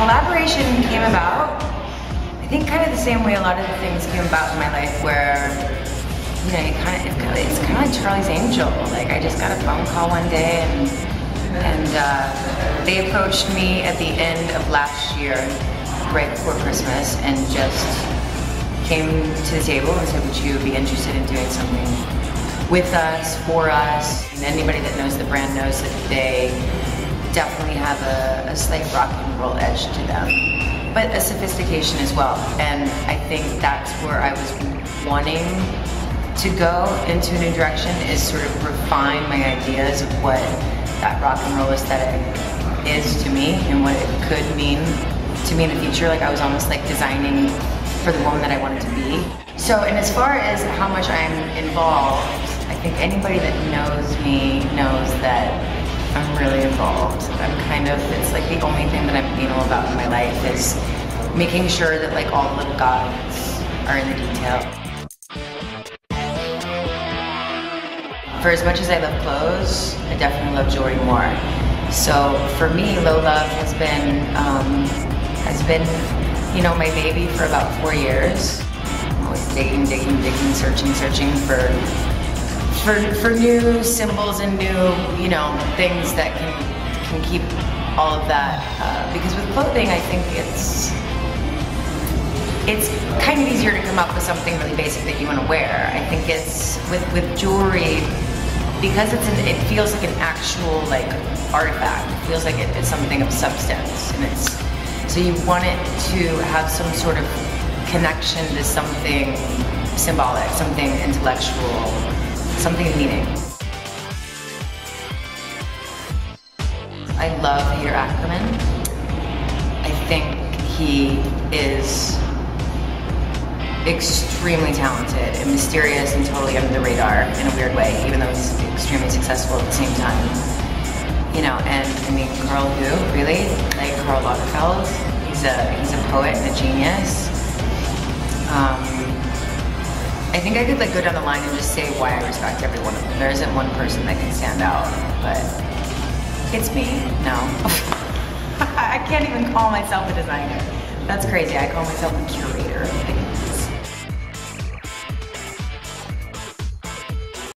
collaboration came about, I think kind of the same way a lot of the things came about in my life where, you know, you kind of, it's kind of like Charlie's Angel. Like I just got a phone call one day and, and uh, they approached me at the end of last year, right before Christmas, and just came to the table and said, would you be interested in doing something with us, for us? And anybody that knows the brand knows that they definitely have a, a slight rock and roll edge to them, but a sophistication as well. And I think that's where I was wanting to go into a new direction is sort of refine my ideas of what that rock and roll aesthetic is to me and what it could mean to me in the future. Like I was almost like designing for the woman that I wanted to be. So, and as far as how much I'm involved, I think anybody that knows me knows that I'm really involved. I'm kind of, it's like the only thing that I'm anal about in my life is making sure that like all the little gods are in the detail. For as much as I love clothes, I definitely love jewelry more. So for me, Low Luv has been, um, has been, you know, my baby for about four years. I'm always digging, digging, digging, searching, searching for for, for new symbols and new, you know, things that can, can keep all of that. Uh, because with clothing, I think it's, it's kind of easier to come up with something really basic that you want to wear. I think it's, with, with jewelry, because it's an, it feels like an actual like artifact. It feels like it, it's something of substance, and it's so you want it to have some sort of connection to something symbolic, something intellectual, something of meaning. I love Haider Ackermann. I think he is extremely talented and mysterious and totally under the radar in a weird way, even though he's extremely successful at the same time. You know, and I mean, Karl who, really? Like Karl Lagerfeld? He's a, he's a poet and a genius. Um, I think I could like go down the line and just say why I respect every one of them. There isn't one person that can stand out, but it's me. No. I can't even call myself a designer. That's crazy. I call myself a curator.